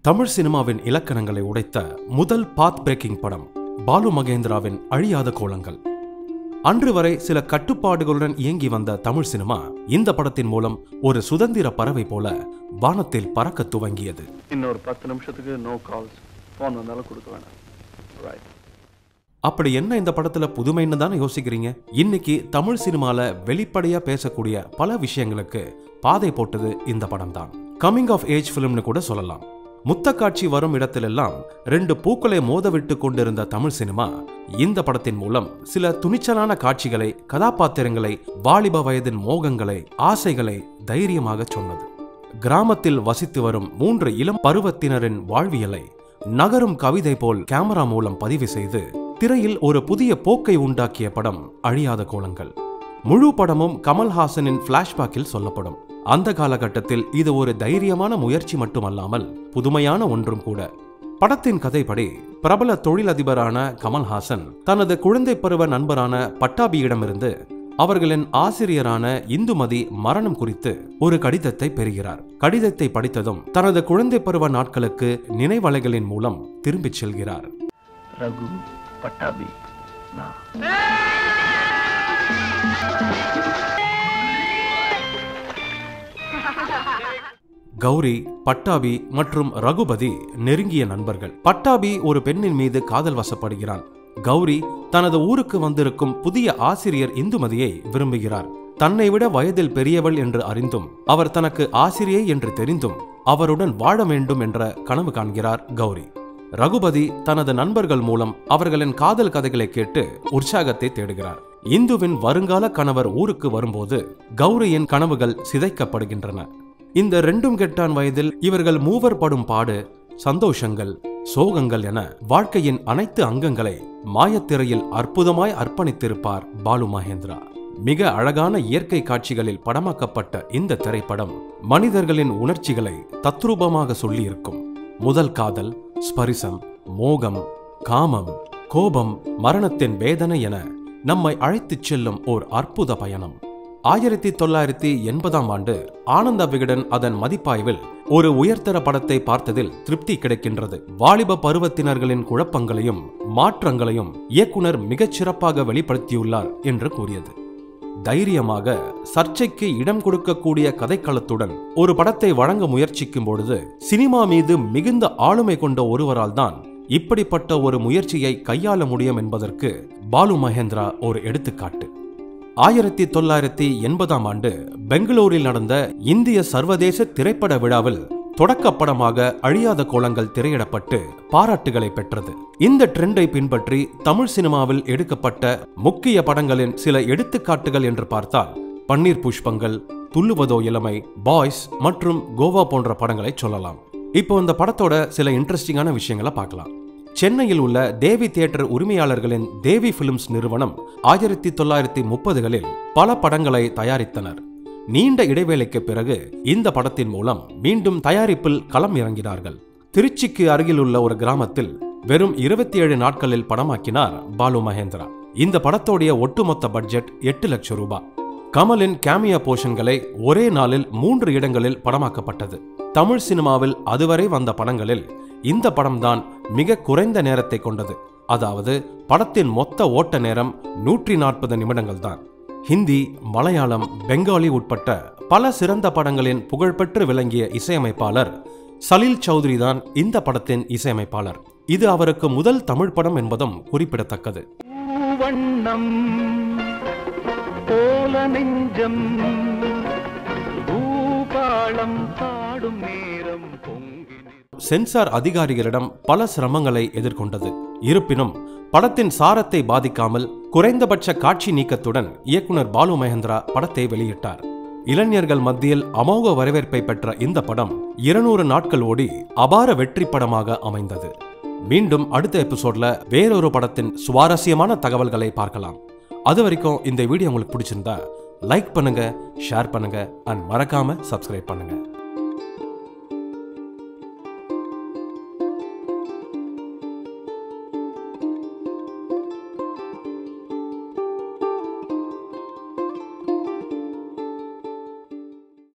தமிழ் சினிமாவின் இலக்கணங்களை உடைத்த முதல் பாத் பிரேக்கிங் படம் பாலு மகேந்திராவின் அழியாத கோலங்கள். அன்று வரை சில கட்டுப்பாடுகளுடன் இயங்கி வந்த தமிழ் சினிமா இந்த படத்தின் மூலம் ஒரு சுதந்திர பறவை போல வானத்தில் பறக்க துவங்கியது. இன்னொரு பத்து நிமிஷத்துக்கு நோ கால்ஸ் ஃபோன் வந்தாலும் கொடுக்க வேணாம். அப்படி என்ன இந்த படத்துல புதுமைன்னு தானே யோசிக்கிறீங்க? இன்னைக்கு தமிழ் சினிமால வெளிப்படையா பேசக்கூடிய பல விஷயங்களுக்கு பாதை போட்டது இந்த படம் தான் கமிங் ஆஃப் ஏஜ் ஃபிலிம்னு கூட சொல்லலாம். முத்தக்காட்சி வரும் இடத்திலெல்லாம் ரெண்டு பூக்களை மோதவிட்டு கொண்டிருந்த தமிழ் சினிமா. இந்த படத்தின் மூலம் சில துணிச்சலான காட்சிகளை கதாபாத்திரங்களை வாலிப வயதின் மோகங்களை ஆசைகளை தைரியமாக சொன்னது. கிராமத்தில் வசித்து வரும் மூன்று இளம் பருவத்தினரின் வாழ்வியலை நகரும் கவிதை போல் கேமரா மூலம் பதிவு செய்து திரையில் ஒரு புதிய போக்கை உண்டாக்கிய படம் அழியாத கோலங்கள். முழு படமும் கமல்ஹாசனின் பிளாஷ்பேக்கில் சொல்லப்படும். அந்த காலகட்டத்தில் இது ஒரு தைரியமான முயற்சி மட்டுமல்லாமல் புதுமையான ஒன்றும் கூட. படத்தின் கதைப்படி பிரபல தொழிலதிபரான கமல்ஹாசன் தனது குழந்தை பருவ நண்பரான பட்டாபியிடமிருந்து அவர்களின் ஆசிரியரான இந்துமதி மரணம் குறித்து ஒரு கடிதத்தை பெறுகிறார். கடிதத்தை படித்ததும் தனது குழந்தை பருவ நாட்களுக்கு நினைவலைகளின் மூலம் திரும்பிச் செல்கிறார். ரகு பட்டாபி கௌரி பட்டாபி மற்றும் ரகுபதி நெருங்கிய நண்பர்கள். பட்டாபி ஒரு பெண்ணின் மீது காதல் வசப்படுகிறான். கௌரி தனது ஊருக்கு வந்திருக்கும் புதிய ஆசிரியர் இந்துமதியை விரும்புகிறார். தன்னை விட வயதில் பெரியவள் என்று அறிந்தும் அவர் தனக்கு ஆசிரியை என்று தெரிந்தும் அவருடன் வாழ வேண்டும் என்ற கனவு காண்கிறார் கௌரி. ரகுபதி தனது நண்பர்கள் மூலம் அவர்களின் காதல் கதைகளை கேட்டு உற்சாகத்தை தேடுகிறார். இந்துவின் வருங்கால கணவர் ஊருக்கு வரும்போது கௌரியின் கனவுகள் சிதைக்கப்படுகின்றன. இந்த ரெண்டும் கெட்டான் வயதில் இவர்கள் மூவர் படும் பாடு சந்தோஷங்கள் சோகங்கள் என வாழ்க்கையின் அனைத்து அங்கங்களை மாயத்திரையில் அற்புதமாய் அர்ப்பணித்திருப்பார் பாலு மகேந்திரா. மிக அழகான இயற்கை காட்சிகளில் படமாக்கப்பட்ட இந்த திரைப்படம் மனிதர்களின் உணர்ச்சிகளை தத்ரூபமாக சொல்லியிருக்கும். முதல் காதல் ஸ்பரிசம் மோகம் காமம் கோபம் மரணத்தின் வேதனை என நம்மை அழைத்துச் செல்லும் ஓர் அற்புத பயணம். ஆயிரத்தி தொள்ளாயிரத்தி எண்பதாம் ஆண்டு ஆனந்த விகடன் அதன் மதிப்பாய்வில் ஒரு உயர்தர படத்தை பார்த்ததில் திருப்தி கிடைக்கின்றது. வாலிப பருவத்தினர்களின் குழப்பங்களையும் மாற்றங்களையும் இயக்குனர் மிகச் சிறப்பாக வெளிப்படுத்தியுள்ளார் என்று கூறியது. தைரியமாக சர்ச்சைக்கு இடம் கொடுக்கக்கூடிய கதைக்களத்துடன் ஒரு படத்தை வழங்க முயற்சிக்கும் பொழுது சினிமா மீது மிகுந்த ஆளுமை கொண்ட ஒருவரால் தான் இப்படிப்பட்ட ஒரு முயற்சியை கையாள முடியும் என்பதற்கு பாலு மகேந்திரா ஒரு எடுத்துக்காட்டு. ஆயிரத்தி தொள்ளாயிரத்தி எண்பதாம் ஆண்டு பெங்களூரில் நடந்த இந்திய சர்வதேச திரைப்பட விழாவில் தொடக்க படமாக அழியாத கோலங்கள் திரையிடப்பட்டு பாராட்டுகளை பெற்றது. இந்த ட்ரெண்டை பின்பற்றி தமிழ் சினிமாவில் எடுக்கப்பட்ட முக்கிய படங்களின் சில எடுத்துக்காட்டுகள் என்று பார்த்தால் பன்னீர் புஷ்பங்கள் துள்ளுவதோ இளமை பாய்ஸ் மற்றும் கோவா போன்ற படங்களை சொல்லலாம். இப்போ இந்த படத்தோட சில இன்ட்ரெஸ்டிங்கான விஷயங்களை பார்க்கலாம். சென்னையில் உள்ள தேவி தியேட்டர் உரிமையாளர்களின் தேவி பிலிம்ஸ் நிறுவனம் ஆயிரத்தி தொள்ளாயிரத்தி முப்பதுகளில் பல படங்களை தயாரித்தனர். நீண்ட இடைவேளைக்கு பிறகு இந்த படத்தின் மூலம் மீண்டும் தயாரிப்பில் களம் இறங்கினார்கள். திருச்சிக்கு அருகில் உள்ள ஒரு கிராமத்தில் வெறும் இருபத்தி ஏழு நாட்களில் படமாக்கினார் பாலு மகேந்திரா. இந்த படத்தோடைய ஒட்டுமொத்த பட்ஜெட் எட்டு லட்சம் ரூபாய். கமலின் கேமியா போஷன்களை ஒரே நாளில் மூன்று இடங்களில் படமாக்கப்பட்டது. தமிழ் சினிமாவில் அதுவரை வந்த படங்களில் இந்த படம்தான் மிக குறைந்த நேரத்தை கொண்டது. அதாவது படத்தின் மொத்த ஓட்ட நேரம் நூற்றி நாற்பது நிமிடங்கள் தான் ஹிந்தி மலையாளம் பெங்காலி உட்பட்ட பல சிறந்த படங்களின் புகழ்பெற்று விளங்கிய இசையமைப்பாளர் சலீல் சௌத்ரி தான் இந்த படத்தின் இசையமைப்பாளர். இது அவருக்கு முதல் தமிழ் படம் என்பதும் குறிப்பிடத்தக்கது. நெஞ்சம் பூபாளம் பாடும் நேரம் சென்சார் அதிகாரிகளிடம் பல சிரமங்களை எதிர்கொண்டது. இருப்பினும் படத்தின் சாரத்தை பாதிக்காமல் குறைந்தபட்ச காட்சி நீக்கத்துடன் இயக்குனர் பாலு மகேந்திரா படத்தை வெளியிட்டார். இளைஞர்கள் மத்தியில் அமோக வரவேற்பை பெற்ற இந்த படம் இருநூறு நாட்கள் ஓடி அபார வெற்றி படமாக அமைந்தது. மீண்டும் அடுத்த எபிசோட்ல வேறொரு படத்தின் சுவாரஸ்யமான தகவல்களை பார்க்கலாம். அது வரைக்கும் இந்த வீடியோ உங்களுக்கு பிடிச்சிருந்தா லைக் பண்ணுங்க ஷேர் பண்ணுங்க அண்ட் மறக்காம சப்ஸ்கிரைப் பண்ணுங்க.